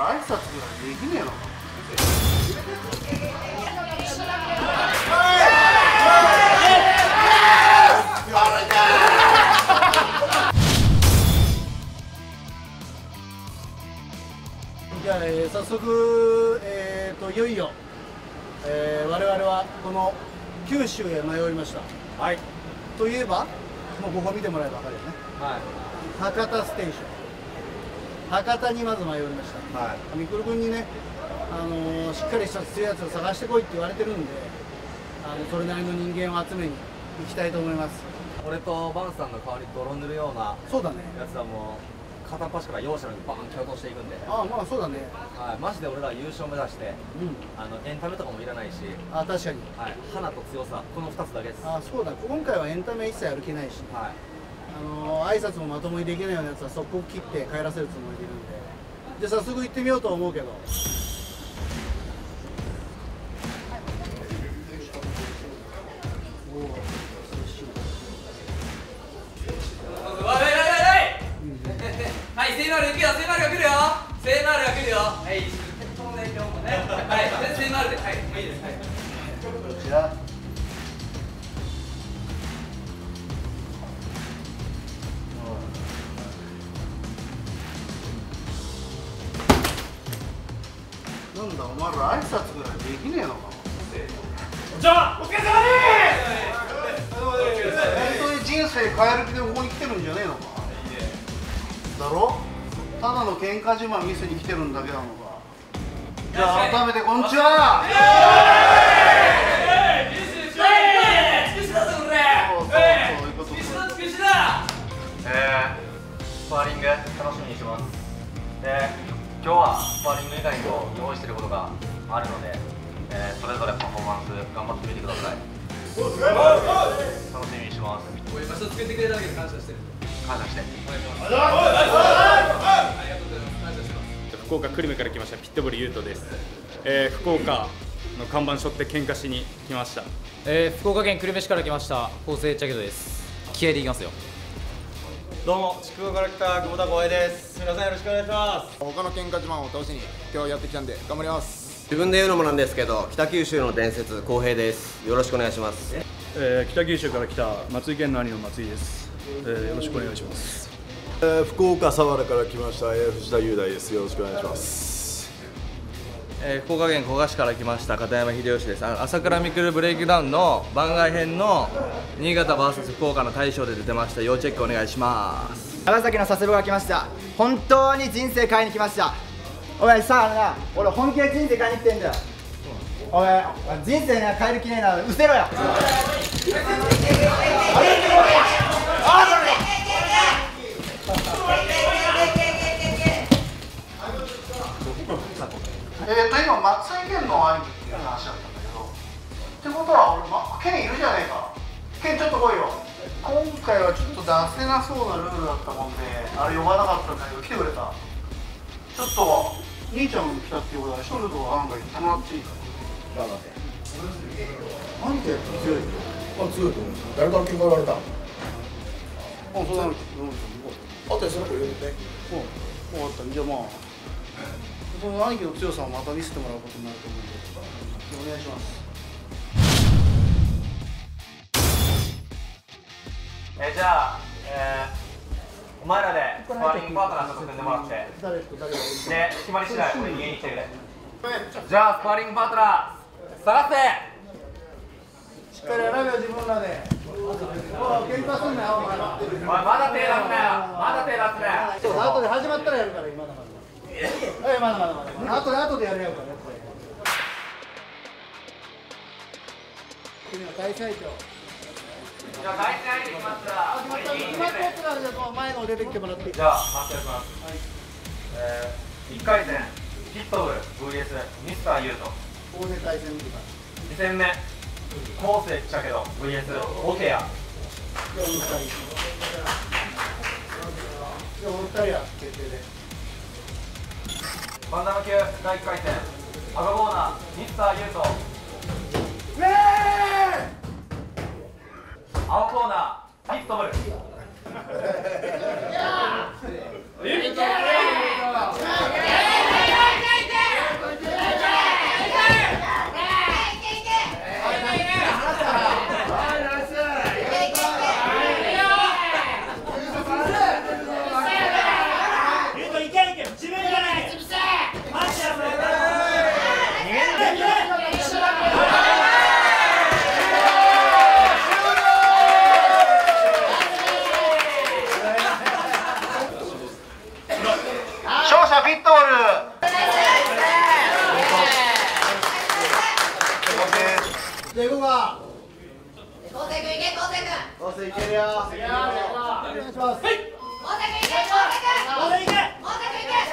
挨拶ぐらいできねえのかじゃあ、えー早速、えー、といよいよ、えー我々はこの九州へ迷いました。はい。といえばもうここ見てもらえば分かるよね。はい。博多ステーション博多にまず迷いました。はい。みくる君にね、あのーしっかりした強いやつを探してこいって言われてるんであのそれなりの人間を集めに行きたいと思います。俺とバンさんの代わりに泥塗るようなそうだね。やつはもう片っ端から容赦なくバーン蹴落としていくんで、ああまあそうだね。はい、マジで俺ら優勝目指してうん。あのエンタメとかもいらないし、あ確かに。はい、花と強さこの2つだけです。あそうだ。今回はエンタメ一切歩けないし。はいあの挨拶もまともにできないようなやつは速攻切って帰らせるつもりでいるんで。じゃあ早速行ってみようと思うけど。なんだお前ら挨拶ぐらいできねえのかじゃあ、お疲れ様です。本当に人生変える気でここに来てるんじゃねえのかだろただの喧嘩自慢見せに来てるんだけなのかじゃあ改めてこんにちはつくしだぞ、これ。そうそうそういうことつくしだ、つくしだ。えー、スパーリング楽しみにしてます。で今日はパーリング以外にも用意してることがあるので、えーそれぞれパフォーマンス頑張ってみてください楽しみにしてますこういう場所作ってくれただけで感謝してる。感謝して。ありがとうございます。感謝します。福岡久留米から来ましたピットブル優斗です、えー福岡の看板背負って喧嘩しに来ましたえー、福岡県久留米市から来ました構成茶けどです気合でいきますよどうも、筑後から来た久保田光栄です。皆さんよろしくお願いします。他の喧嘩自慢を倒しに今日やってきたんで頑張ります自分で言うのもなんですけど北九州の伝説浩平ですよろしくお願いしますえー北九州から来た松井県の兄の松井です、えーよろしくお願いします福岡佐原から来ました、えー藤田雄大です。よろしくお願いします。えー福岡県古賀市から来ました片山秀吉です。あの朝倉未来ブレイクダウンの番外編の新潟 VS 福岡の大賞で出てました。要チェックお願いします。長崎の佐世保が来ました。本当に人生変えに来ました。お前さあのな俺本気で人生変えに来てんだよ。お前人生ね変える気ねえな。うせろよ。えー、と今松井健の兄貴っていう話だったんだけどってことは俺、ま、健いるじゃねえか。健ちょっと来いよ。今回はちょっと出せなそうなルールだったもんであれ呼ばなかったんだけど来てくれた。ちょっと兄ちゃん来たっていうことは一人となんか言ってもらっていいかな兄貴やっぱ強い？あ強いと思う。誰から結果言われた？あそうなのあとでその子入れてうん分かったじゃあまあその兄貴の強さをまた見せてもらうことになると思うんでお願いしますえじゃあ、えー、お前らでスパーリングパートナーと組んでもらってで決まり次第俺家に来てくれじゃあスパーリングパートナー探せしっかりやらよ自分らでおい喧嘩すんなよ。お前らおいまだ手出すなよ。まだ手出すなよ後で始まったらやるから今だまだえまだまだまだ。後で後でやるやるからやっぱり君は大最強じゃあ対戦相手決まったら決まった決まったやつがあるじゃん前の出てきてもらって。い。いじゃあ発表します、えー、1回戦ヒット。ブル VS ミスターユート。ここで対戦見てた2戦目コースで来たけど VS オケア。じゃあお二人じゃあお二人や決定でバンダム級第1回戦赤コーナーミスターユート青コーナーヒットブル。じゃあ行こうか昴生君いけ昴生君どうせいけるよお願いします昴生君いけ昴生君昴生君いけ昴生君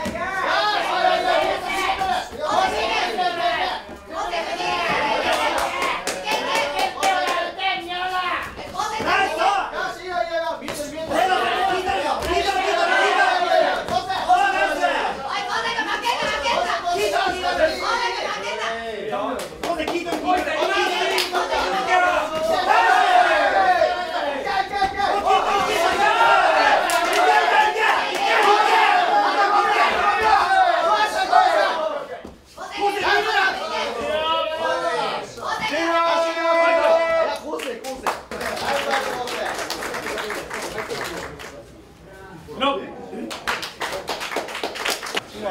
今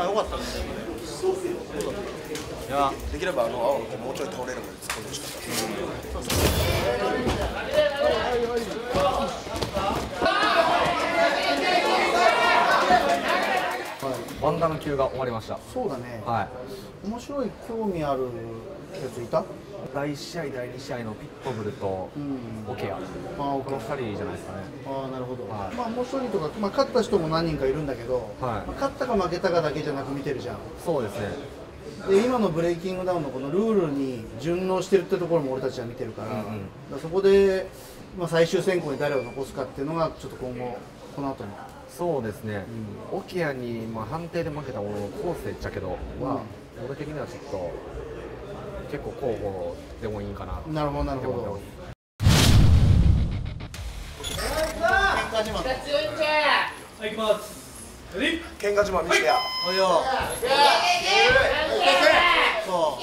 良かったねいやできればあの青の子もうちょい倒れるまで突っ込んでほしかったですワンダの級が終わりました。そうだね。はい。面白い興味あるやついた？第1試合第2試合のピットブルとオケア、あこの2人じゃないですかね。ああなるほど、はい。まあもう一人とか、まあ、勝った人も何人かいるんだけど、はい。まあ勝ったか負けたかだけじゃなく見てるじゃん。そうですね。で今のブレイキングダウンのこのルールに順応してるってところも俺たちは見てるから,、うんうん。らそこで、まあ、最終選考に誰を残すかっていうのがちょっと今後この後の。そうですね、オケアに、まあ、判定で負けたコースでっちゃけどは、俺的にはちょっと結構候補でもいいかななるほどなるほど。って思って喧嘩自慢強いんじゃいきます。喧嘩自慢見せてやおいよそう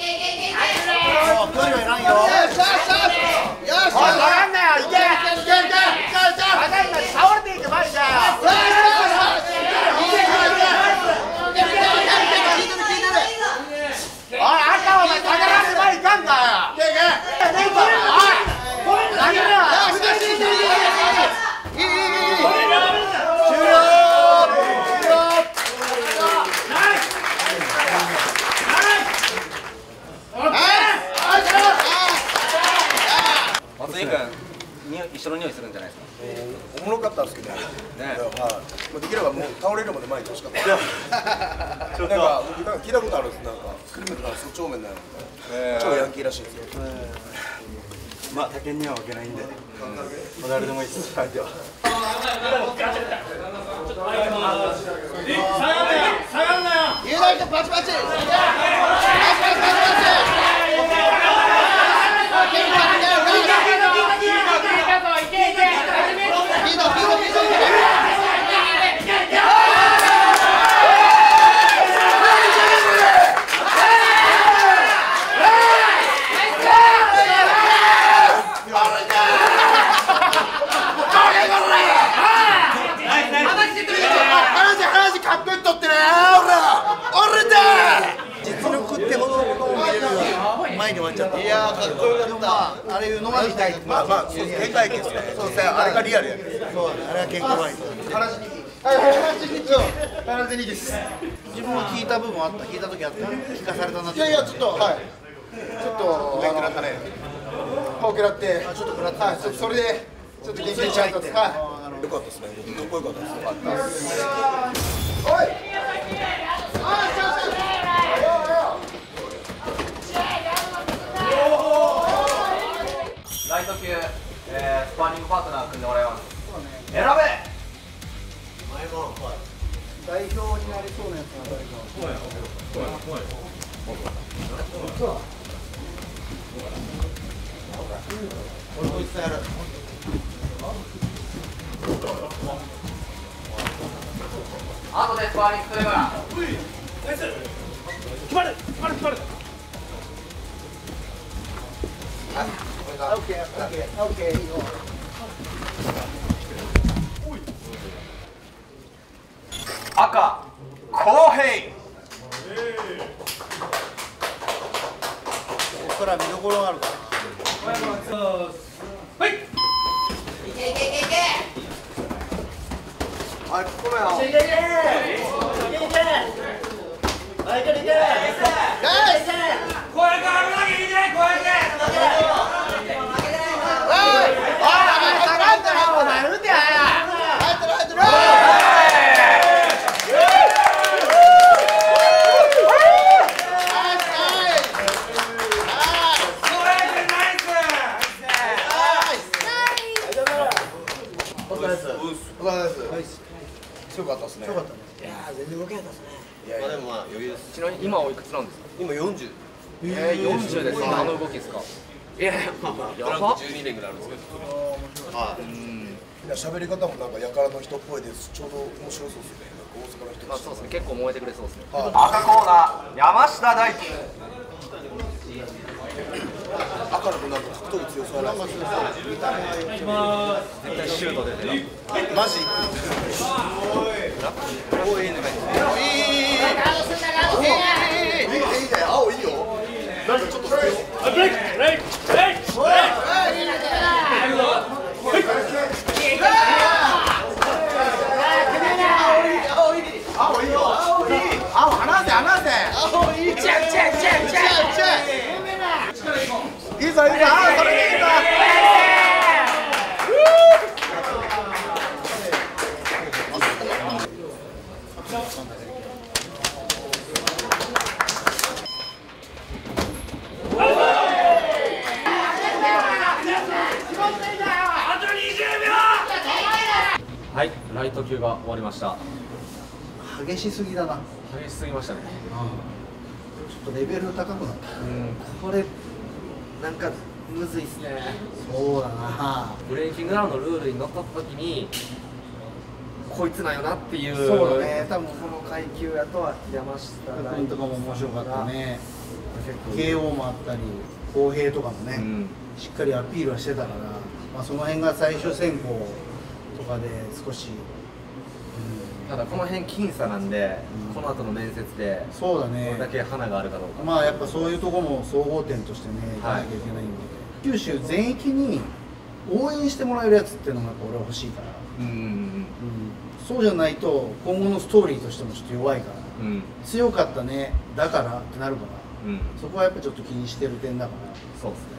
距離はいらんよよしよしよしよしおい下がんなよいけいけいけいけいけいけ倒れていけマジだよおい赤お前下がらんで前いかんかよいけいけおい投げろよしよしよしよしよしいいいいいいい終了終了松井君に一緒の匂いするんじゃないですかおもろかったんですけどねはいまあできればもう倒れるまで前に行ってほしかったなんか僕なんか聞いたことあるんですなんかクリムとかそっち方面なの超ヤンキーらしいんですよまあ他県には負けないんで、まあ、誰でもいいです。はい、では。雄大君パチパチ話話かっこよくとってねほら俺だ実力ってほどのことを見れる前に終わっちゃったいやーかっこよかったあれいうのが見たいまあまあそうです原体験ですねそうですねあれがリアルやけどそうだねあれは健康前話にはい話に話にです自分は聞いた部分あった。聞いた時あった。聞かされたなって。いやいやちょっとはい。ちょっと上食らったね顔食らって。あちょっと食らったはいちょっとそれでちょっと元気にちゃったですはいよかったですねかっこよかったですよかったですおい。ライト級、えー、スパーリングパートナー組んでもらいます。選べ代表になりそうなやつが誰か俺こいつやる後でスパーリングす。るから決まる決まる決まるオッケーオッケーオッケーいいよ赤公平。ここから見どころがあるから。はい。いけいけいけいけはいここだよいけいけいけいけいけいけるいける小池危なきゃいいね小池下白いです。あの動きですか？いや、まあまあ、やば。十二年ぐらいあるんですけど。はい。いや、喋り方もなんかやからの人っぽいです。ちょうど面白そうですね。大阪の人。まあ、そうですね。結構燃えてくれそうですね。は、赤コーナー、山下大輝。赤のなんか格闘技強そうな。絶対シュートる。マジ。お、い。い。ね。い。い。青い。い。よ。ない。い。ぞい。い。ぞライト級が終わりました。激しすぎだな。激しすぎましたね。ちょっとレベル高くなった。うんこれなんかむずいっすね。そうだな。ブレイキングダウンのルールにのっとった時にこいつなんよなっていう。そうだね。多分この階級やとは山下大君とかも面白かったね。KO もあったり公平とかもね、しっかりアピールはしてたから、まあ、その辺が最終選考とかで少し、ただこの辺僅差なんで、この後の面接でそうだね。どれだけ花があるかどうか。まあやっぱそういうところも総合点としてねい。かなきゃいけないんで、九州全域に応援してもらえるやつっていうのがやっぱ俺は欲しいから、うんうんそうじゃないと今後のストーリーとしてもちょっと弱いから、うん。強かったねだからってなるから、うん。そこはやっぱちょっと気にしてる点だから。そうですね。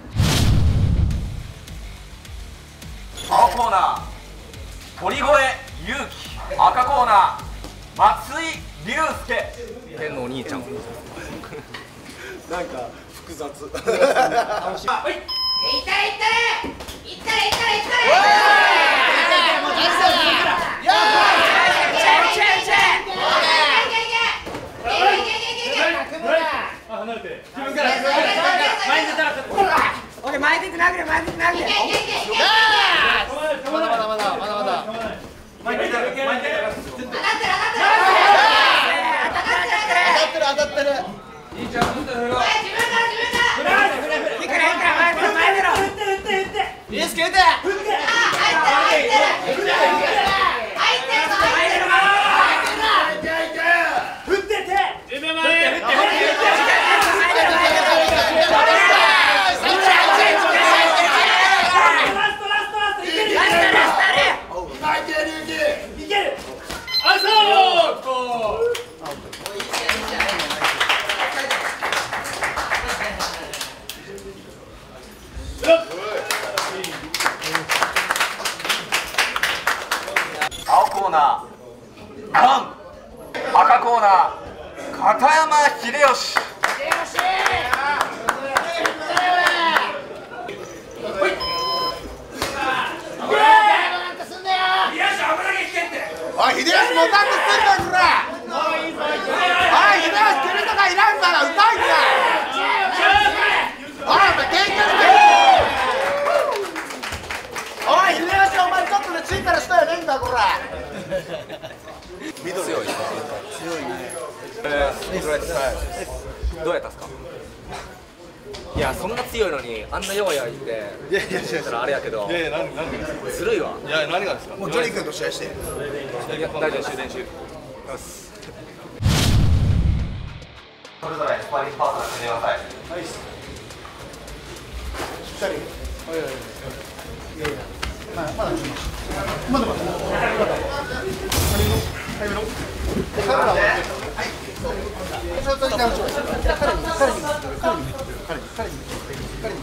青コーナー鳥越勇気赤コーナー松井龍介。天のお兄ちゃん。なんか複雑。いったれいったれい。ったれいったれいったれ離れて自分から前に出たら俺前出て殴れ前出て殴れまだまだまだまだまだ前に出たら前に出たら当たってる当たってる。兄ちゃんずっと振ろういくらいくら前出ろ前出ろいいですけど入ってる入ってる入ってるぞ入ってる振ってて夢前振って振っていけるあそう青コーナーバン赤コーナー片山秀吉おい秀吉もたんとすんなこら。おい秀吉蹴るとかいらんから歌いんだ。おいお前喧嘩しておい秀吉お前ちょっとでついたらしたよねんだこら。緑強い。強いね。えー、どうやったどうやったんすか？いやそんな強いのにあんな弱い相手いやいやいやたらあれやけどいやいや何何がずるいわいや何がですか？もうジョニー君と試合して。いや大丈夫終電中それぞれスパーリングパートナー決めてくださいはいしっかりはいはいはいいやいやまだまだちょっとまだまだまだまだ早めの早めのカメラははいちょっと彼に彼に彼に彼に彼に彼に彼に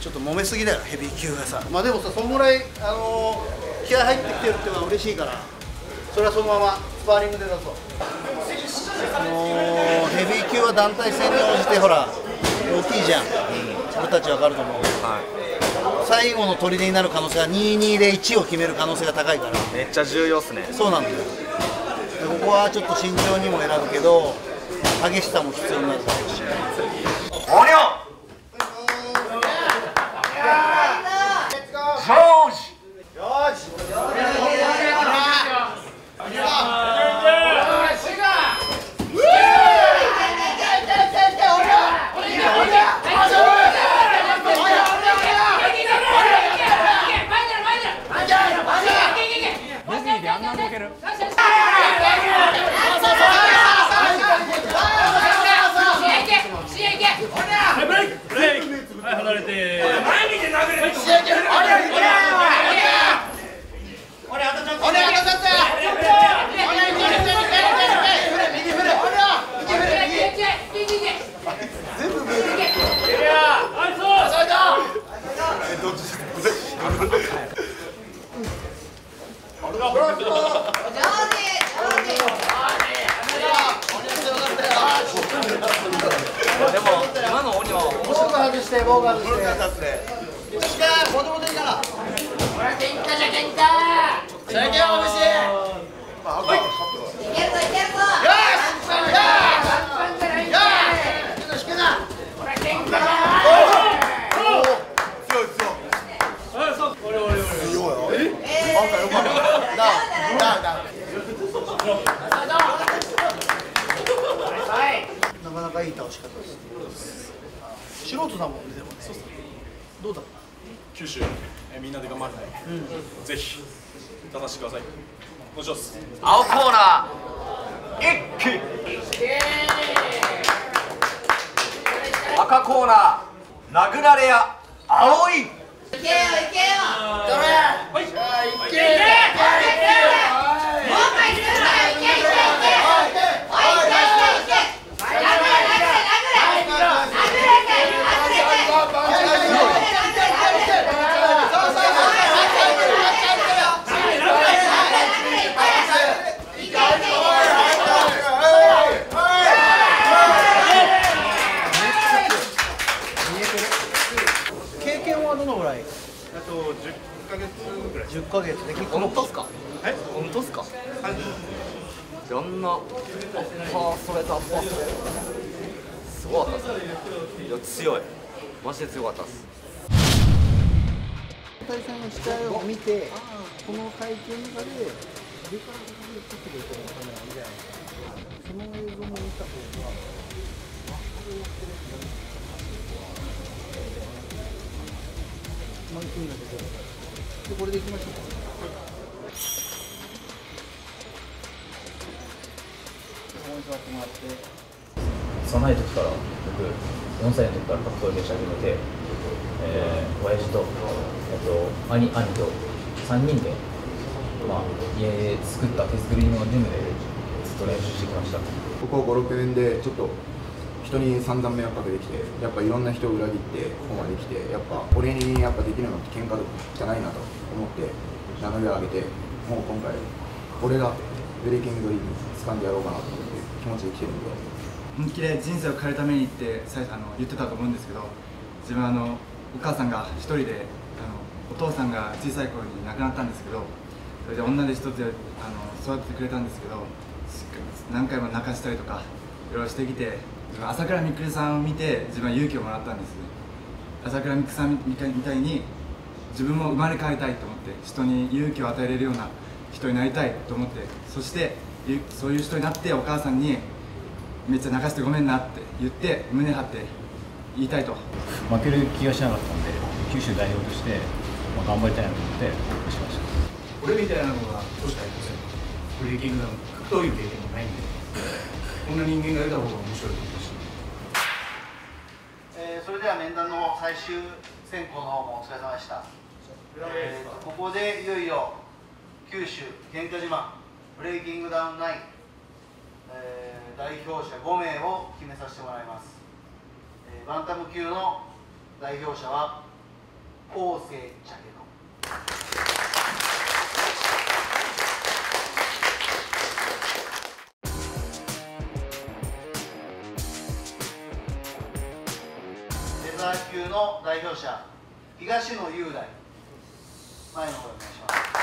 ちょっと揉めすぎだよヘビー級がさ。まあでもさそんぐらいあのー、気合入ってきてるっていうのは嬉しいから。それはそのままスパーリングで出そう。あのー、ヘビー級は団体戦に応じてほら大きいじゃん、俺たち分かると思う、最後の砦になる可能性は22で1を決める可能性が高いから。めっちゃ重要っすね。そうなんだよ。でここはちょっと慎重にも選ぶけど激しさも必要になる。しおりょジョージはい離れてでも今の鬼は防具外してしてよしか子供でいいからほら喧嘩じゃ喧嘩最強お虫いけるぞいけるぞよしよしよしよしけなほら喧嘩だおお強い。強い強いよえ今回よかっただだだなかなかいい倒し方です素人だもんねでもねそうそうどうだった九州、えみんなで頑張るので、ぜひ出させてください。お願い。します青コーナー一気赤コーナー殴られや青い。い。けよい。けよどれはい。い。けい。けい。けもう一回するからいけいけいけおいいけいけいけ殴れ殴れ殴れ殴れ経験はどのぐらいあと10ヶ月ぐらい10ヶ月で。結構本当っすか？え？本当っすか？やんな。パーそれだパーそれすごかったっすいや強い。マジで強かったっす。大会の試合を見てこの会見の中で上から撮ってくれてるカメラみたいな。その映像も見た方があこれやってるでこれでいきましょうか。幼い時から僕4歳の時から格闘技をし始めて、えー、親父と、えっと、兄兄と3人で、まあ、家で作った手作りのジムでずっと練習してきました。ここ56年でちょっと人に散々迷惑かけてきてやっぱいろんな人を裏切ってここまで来てやっぱ俺にやっぱできるのって喧嘩じゃないなと思って名乗りを上げてもう今回俺がブレイキングドリーム掴んでやろうかなと思って気持ちで来てるんで。本気で人生を変えるためにって最初あの言ってたと思うんですけど自分あのお母さんが一人であのお父さんが小さい頃に亡くなったんですけどそれで女で一つであの育ててくれたんですけど何回も泣かしたりとかいろいろしてきて朝倉未来さんを見て自分は勇気をもらったんです朝倉未来さんみたいに自分も生まれ変わりたいと思って人に勇気を与えれるような人になりたいと思ってそしてゆそういう人になってお母さんにめっちゃ泣かしてごめんなって言って胸張って言いたいと。負ける気がしなかったんで九州代表として、まあ、頑張りたいなと思ってしました。俺みたいなのがどうしたらいいですブレイキングダウン格闘技の経験もないんで。こんな人間がいた方が面白いと思うしえーそれでは面談の最終選考の方もお疲れ様でした、えーとここでいよいよ九州喧嘩島ブレイキングダウン9、えー代表者5名を決めさせてもらいます、えーバンタム級の代表者は昴生茶けのの代表者東野雄大。前の方お願いします。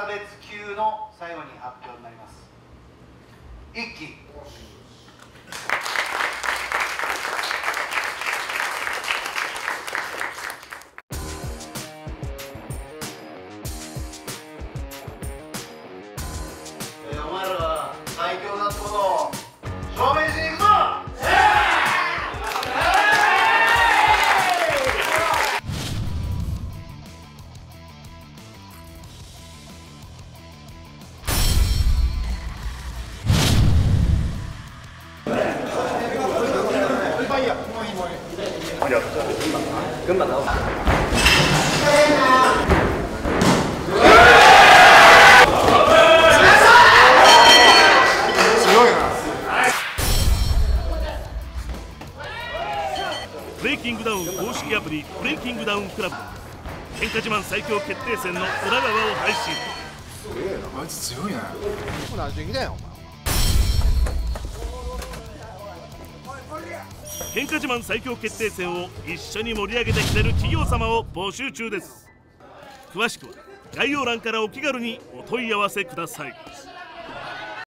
差別級の最後に発表になります。一期。群馬のブレイキングダウン公式アプリブレイキングダウンクラブ。で喧嘩自慢最強決定戦の裏側を配信。すげえな。あいつ強いな何時だよ喧嘩自慢最強決定戦を一緒に盛り上げてくれる企業様を募集中です。詳しくは概要欄からお気軽にお問い合わせください。